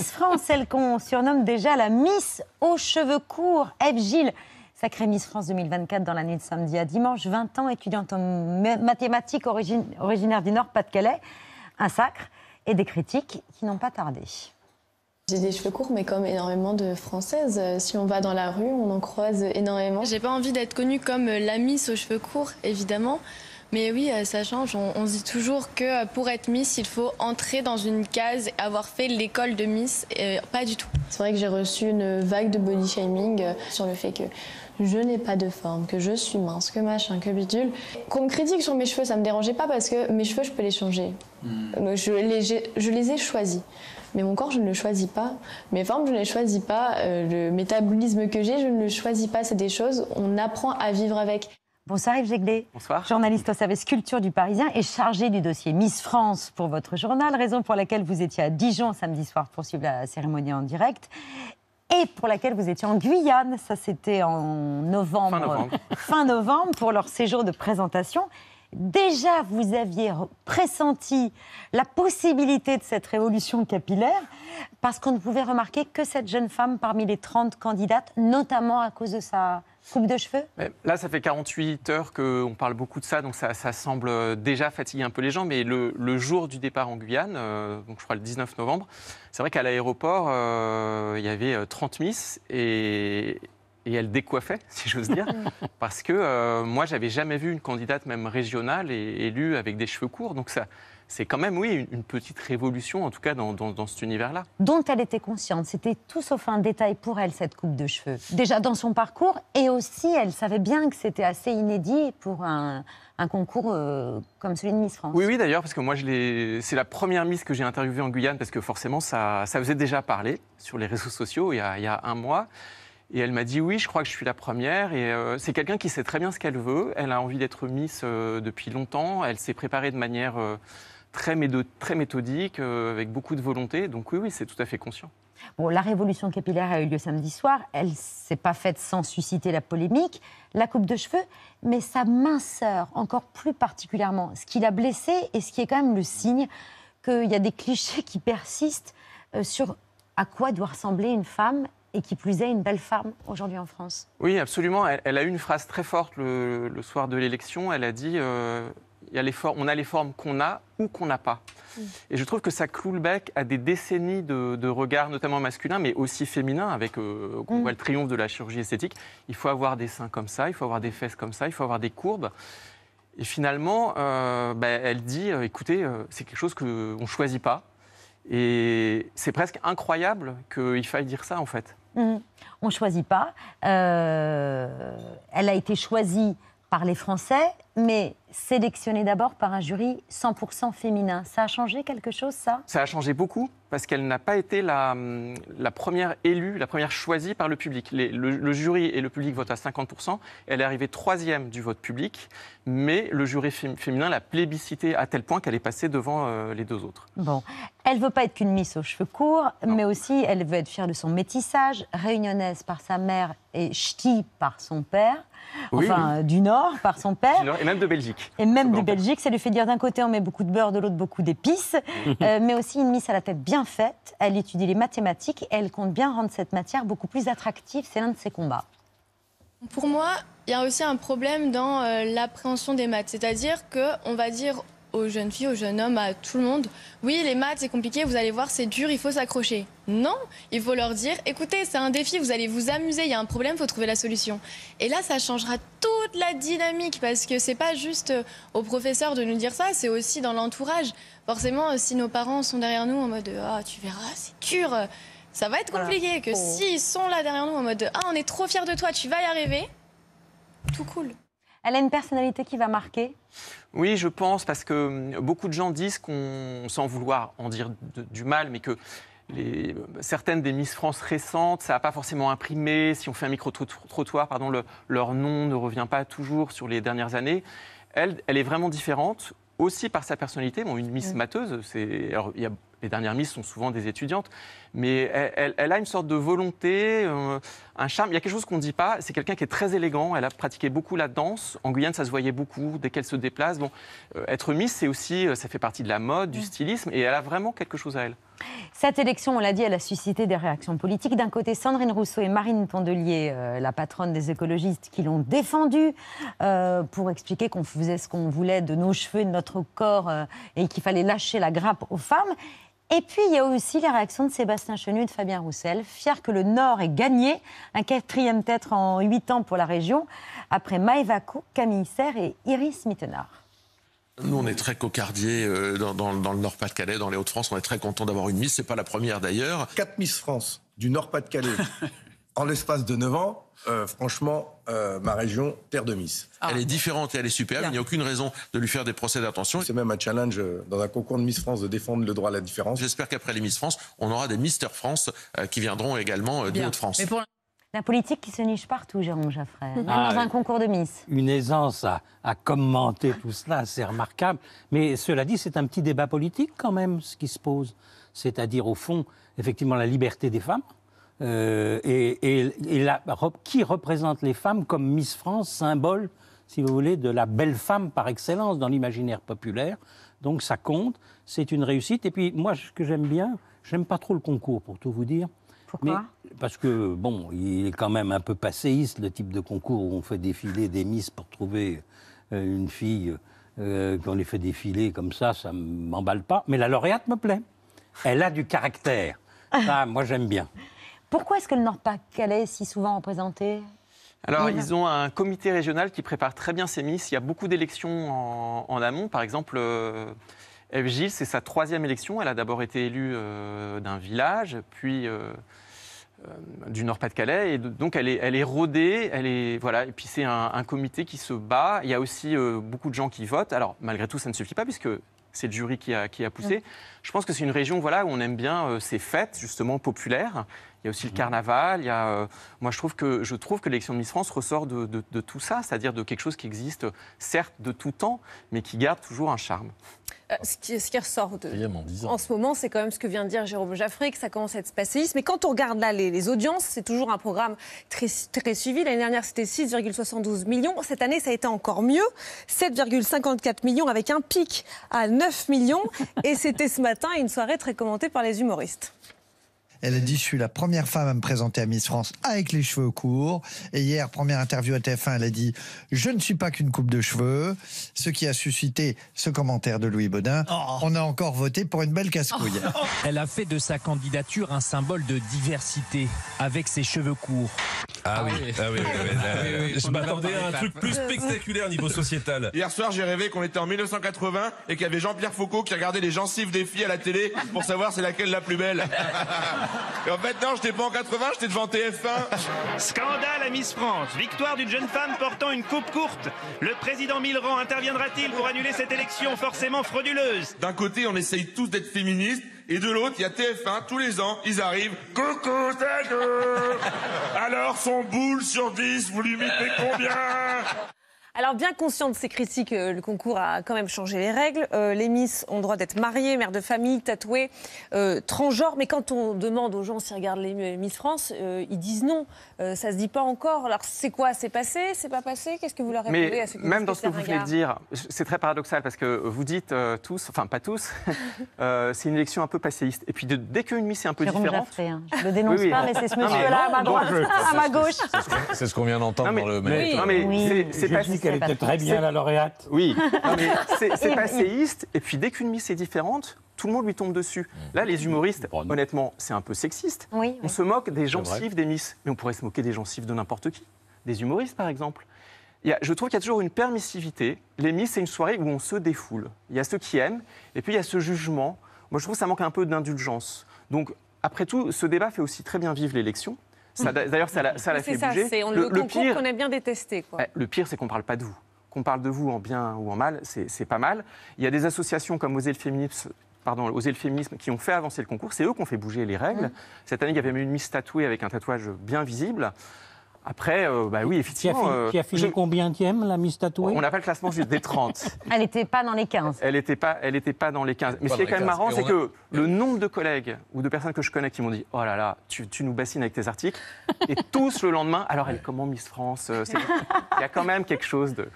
Miss France, celle qu'on surnomme déjà la Miss aux cheveux courts, Eve Gilles. Sacrée Miss France 2024 dans l'année de samedi à dimanche, 20 ans, étudiante en mathématiques originaire du Nord, Pas-de-Calais. Un sacre et des critiques qui n'ont pas tardé. J'ai des cheveux courts, mais comme énormément de Françaises, euh, si on va dans la rue, on en croise énormément. J'ai pas envie d'être connue comme la Miss aux cheveux courts, évidemment. Mais oui, euh, ça change. On, se dit toujours que pour être Miss, il faut entrer dans une case, et avoir fait l'école de Miss. Et pas du tout. C'est vrai que j'ai reçu une vague de body shaming euh, sur le fait que je n'ai pas de forme, que je suis mince, que machin, que bidule. Qu'on me critique sur mes cheveux, ça me dérangeait pas parce que mes cheveux, je peux les changer. Hmm. Je, les, je les ai choisis. Mais mon corps, je ne le choisis pas. Mes formes, je ne les choisis pas. Euh, le métabolisme que j'ai, je ne le choisis pas. C'est des choses, on apprend à vivre avec. Bonsoir Yves Jéglé. Bonsoir. Journaliste au service culture du Parisien et chargé du dossier Miss France pour votre journal, raison pour laquelle vous étiez à Dijon samedi soir pour suivre la cérémonie en direct et pour laquelle vous étiez en Guyane. Ça, c'était en novembre, fin novembre. fin novembre pour leur séjour de présentation. Déjà, vous aviez pressenti la possibilité de cette révolution capillaire parce qu'on ne pouvait remarquer que cette jeune femme parmi les 30 candidates, notamment à cause de sa coupe de cheveux? Là, ça fait 48 heures qu'on parle beaucoup de ça, donc ça, semble déjà fatiguer un peu les gens. Mais le, jour du départ en Guyane, euh, donc je crois le 19 novembre, c'est vrai qu'à l'aéroport, euh, il y avait 30 euh, Miss et, et elle décoiffait, si j'ose dire, parce que euh, moi, j'avais jamais vu une candidate, même régionale, et, élue avec des cheveux courts. Donc ça, c'est quand même, oui, une, petite révolution, en tout cas, dans, dans, cet univers-là. Dont elle était consciente. C'était tout sauf un détail pour elle, cette coupe de cheveux. Déjà dans son parcours, et aussi, elle savait bien que c'était assez inédit pour un, un concours euh, comme celui de Miss France. Oui, oui, d'ailleurs, parce que moi, c'est la première Miss que j'ai interviewée en Guyane, parce que forcément, ça, ça faisait déjà parler sur les réseaux sociaux il y a, il y a un mois. Et elle m'a dit oui, je crois que je suis la première. Et euh, c'est quelqu'un qui sait très bien ce qu'elle veut. Elle a envie d'être Miss euh, depuis longtemps. Elle s'est préparée de manière euh, très, très, méthodique, avec beaucoup de volonté. Donc oui, oui, c'est tout à fait conscient. Bon, la révolution capillaire a eu lieu samedi soir. Elle ne s'est pas faite sans susciter la polémique, la coupe de cheveux, mais sa minceur encore plus particulièrement. Ce qui l'a blessée et ce qui est quand même le signe qu'il y a des clichés qui persistent sur à quoi doit ressembler une femme et qui plus est une belle femme aujourd'hui en France. Oui, absolument. Elle, a eu une phrase très forte le, soir de l'élection. Elle a dit euh, il y a les on a les formes qu'on a ou qu'on n'a pas. Mm. Et je trouve que ça cloue le bec à des décennies de, de regards, notamment masculins, mais aussi féminins, avec euh, mm. voit le triomphe de la chirurgie esthétique. Il faut avoir des seins comme ça, il faut avoir des fesses comme ça, il faut avoir des courbes. Et finalement, euh, bah, elle dit écoutez, c'est quelque chose qu'on ne choisit pas. Et c'est presque incroyable qu'il faille dire ça, en fait. Mhm. On ne choisit pas. Euh, elle a été choisie par les Français, mais sélectionnée d'abord par un jury 100% féminin. Ça a changé quelque chose, ça? Ça a changé beaucoup, parce qu'elle n'a pas été la, la, première élue, la première choisie par le public. le, jury et le public votent à 50%. Elle est arrivée troisième du vote public, mais le jury féminin l'a plébiscité à tel point qu'elle est passée devant euh, les deux autres. Bon, elle veut pas être qu'une Miss aux cheveux courts, mais aussi elle veut être fière de son métissage, réunionnaise par sa mère et ch'ti par son père enfin du Nord par son père. et même de Belgique. Et même de Belgique, ça lui fait dire d'un côté on met beaucoup de beurre, de l'autre beaucoup d'épices, euh, mais aussi une Miss à la tête bien faite. Elle étudie les mathématiques et elle compte bien rendre cette matière beaucoup plus attractive. C'est l'un de ses combats. Pour moi, il y a aussi un problème dans euh, l'appréhension des maths, c'est-à-dire qu'on va dire aux jeunes filles, aux jeunes hommes, à tout le monde, oui, les maths, c'est compliqué, vous allez voir, c'est dur, il faut s'accrocher. Non, il faut leur dire, écoutez, c'est un défi, vous allez vous amuser, il y a un problème, il faut trouver la solution. Et là, ça changera toute la dynamique, parce que c'est pas juste euh, aux professeurs de nous dire ça, c'est aussi dans l'entourage. Forcément, euh, si nos parents sont derrière nous en mode, ah, tu verras, c'est dur, ça va être compliqué. Que s'ils sont là derrière nous en mode, ah, on est trop fiers de toi, tu vas y arriver, tout cool. Elle a une personnalité qui va marquer Oui, je pense, parce que hum, beaucoup de gens disent qu'on, sans vouloir en dire du mal, mais que les, certaines des Miss France récentes, ça n'a pas forcément imprimé. Si on fait un micro-trottoir, pardon, leur nom ne revient pas toujours sur les dernières années. Elle, elle est vraiment différente, aussi par sa personnalité. Bon, une Miss mateuse, c'est, il y a les dernières Miss sont souvent des étudiantes, mais elle, a une sorte de volonté, euh, un charme. Il y a quelque chose qu'on ne dit pas. C'est quelqu'un qui est très élégant. Elle a pratiqué beaucoup la danse. En Guyane, ça se voyait beaucoup dès qu'elle se déplace. Bon, euh, être Miss, c'est aussi, euh, ça fait partie de la mode, du stylisme, et elle a vraiment quelque chose à elle. Cette élection, on l'a dit, elle a suscité des réactions politiques. D'un côté, Sandrine Rousseau et Marine Tondelier, euh, la patronne des écologistes, qui l'ont défendue euh, pour expliquer qu'on faisait ce qu'on voulait de nos cheveux, de notre corps euh, et qu'il fallait lâcher la grappe aux femmes. Et puis, il y a aussi les réactions de Sébastien Chenu et de Fabien Roussel, fiers que le Nord ait gagné un quatrième tête en huit ans pour la région, après Maëva Cou, Camille Serre et Iris Mittenard. Nous, on est très cocardiers euh, dans, dans- dans le Nord-Pas-de-Calais, dans les Hauts-de-France. On est très content d'avoir une Miss. C'est pas la première d'ailleurs. 4 Miss France du Nord-Pas-de-Calais en l'espace de 9 ans, euh, franchement, euh, ma région, terre de Miss. Elle est différente et elle est superbe. Il n'y a aucune raison de lui faire des procès d'attention. C'est même un challenge euh, dans un concours de Miss France de défendre le droit à la différence. J'espère qu'après les Miss France, on aura des Mister France euh, qui viendront également euh, du pour La politique qui se niche partout, Jérôme Jaffray, même Ah, dans un concours de Miss. une aisance à, à commenter tout cela, c'est remarquable. Mais cela dit, c'est un petit débat politique quand même, ce qui se pose. C'est-à-dire, au fond, effectivement, la liberté des femmes. Euh, et et- et la- re- qui représente les femmes comme Miss France, symbole, si vous voulez, de la belle femme par excellence dans l'imaginaire populaire. Donc ça compte, c'est une réussite. Et puis moi, ce que j'aime bien, j'aime pas trop le concours, pour tout vous dire. Pourquoi? Mais parce que, bon, il est quand même un peu passéiste, le type de concours où on fait défiler des miss pour trouver euh, une fille, euh, qu'on les fait défiler comme ça, ça ne m'emballe pas. Mais la lauréate me plaît. Elle a du caractère. Ça, moi, j'aime bien. Pourquoi est-ce que le Nord-Pas-de-Calais est si souvent représenté Alors, ils ont un comité régional qui prépare très bien ces Miss. Il y a beaucoup d'élections en, en amont. Par exemple, euh, Gilles, c'est sa troisième élection. Elle a d'abord été élue euh, d'un village, puis euh, euh, du Nord-Pas-de-Calais. Et de- donc, elle est, elle est rodée. Elle est, voilà. Et puis, c'est un, un comité qui se bat. Il y a aussi beaucoup de gens qui votent. Alors, malgré tout, ça ne suffit pas, puisque c'est le jury qui a, qui a poussé. Je pense que c'est une région voilà, où on aime bien euh, ces fêtes, justement, populaires. Il y a aussi le carnaval. Il y a, euh, moi, je trouve que, je trouve que l'élection de Miss France ressort de, de- de tout ça, c'est-à-dire de quelque chose qui existe, certes, de tout temps, mais qui garde toujours un charme. Euh, ce, qui, ce qui ressort de- en 10 ans. en ce moment, c'est quand même ce que vient de dire Jérôme Jaffré, que ça commence à être passéiste. Mais quand on regarde là les, les audiences, c'est toujours un programme très, très suivi. L'année dernière, c'était 6,72 millions. Cette année, ça a été encore mieux. 7,54 millions avec un pic à 9 millions. Et c'était ce matin une soirée très commentée par les humoristes. Elle a dit Je suis la première femme à me présenter à Miss France avec les cheveux courts. Et hier, première interview à TF1, elle a dit Je ne suis pas qu'une coupe de cheveux. Ce qui a suscité ce commentaire de Louis Baudin. On a encore voté pour une belle casse-couille. Elle a fait de sa candidature un symbole de diversité avec ses cheveux courts. Ah oui, ah oui, oui, oui. Je m'attendais à un truc plus spectaculaire niveau sociétal. Hier soir, j'ai rêvé qu'on était en 1980 et qu'il y avait Jean-Pierre Foucault qui regardait les gencives des filles à la télé pour savoir c'est laquelle la plus belle. Et en fait, non, j'étais pas en 80, j'étais devant TF1. Scandale à Miss France. Victoire d'une jeune femme portant une coupe courte. Le président Millerand interviendra-t-il pour annuler cette élection forcément frauduleuse? D'un côté, on essaye tous d'être féministes. Et de l'autre, il y a TF1, tous les ans, ils arrivent. Coucou, c'est que Alors, son boule sur 10, vous lui mettez combien? Alors, bien conscient de ces critiques, euh, le concours a quand même changé les règles. Euh, les Miss ont le droit d'être mariées, mères de famille, tatouées, euh, transgenres. Mais quand on demande aux gens s'ils regardent les Miss France, euh, ils disent non. Euh, ça se dit pas encore. Alors, c'est quoi? C'est passé? C'est pas passé? Qu'est-ce que vous leur répondez Mais à ceux qui même dans ce que vous venez de dire, c'est très paradoxal parce que vous dites euh, tous, enfin pas tous, euh, c'est une élection un peu passéiste. Et puis de- dès qu'une Miss est un peu Jérôme différente, Jaffray, hein. je le dénonce Oui, oui. pas, mais c'est ce monsieur-là à ma droite, à ma gauche. C'est ce qu'on vient d'entendre dans le mais- non, mais Oui. c'est- c'est J'ai pas dit qu'elle était très bien, la lauréate. Oui, non, mais c'est passéiste. Et puis dès qu'une Miss est différente, tout le monde lui tombe dessus. Là, les humoristes, honnêtement, c'est un peu sexiste. Oui, On se moque des gencives des Miss, mais on pourrait se moquer des gencives de n'importe qui, des humoristes par exemple. Il y a- je trouve qu'il y a toujours une permissivité. Les Miss, c'est une soirée où on se défoule. Il y a ceux qui aiment, et puis il y a ce jugement. Moi, je trouve que ça manque un peu d'indulgence. Donc, après tout, ce débat fait aussi très bien vivre l'élection. D'ailleurs, ça l'a fait ça, bouger. c'est on- le, concours qu'on aime bien détester. Quoi. Eh, Le pire, c'est qu'on ne parle pas de vous. Qu'on parle de vous en bien ou en mal, c'est c'est pas mal. Il y a des associations comme Oser le féminisme, pardon, Oser le féminisme qui ont fait avancer le concours. C'est eux qui ont fait bouger les règles. Mmh. Cette année, il y avait même une Miss tatouée avec un tatouage bien visible. Après, euh, bah oui, Qui a, effectivement. fini, euh, qui a fini je- combienième, la Miss tatouée on n'a pas le classement des 30. Elle n'était pas dans les 15. Elle n'était pas, elle était pas dans les 15. Mais Pas ce qui est quand même 15. marrant, c'est a- que le nombre de collègues ou de personnes que je connais qui m'ont dit Oh là là, tu, tu nous bassines avec tes articles. Et tous le lendemain, alors elle est comment Miss France euh, Il y a quand même quelque chose de.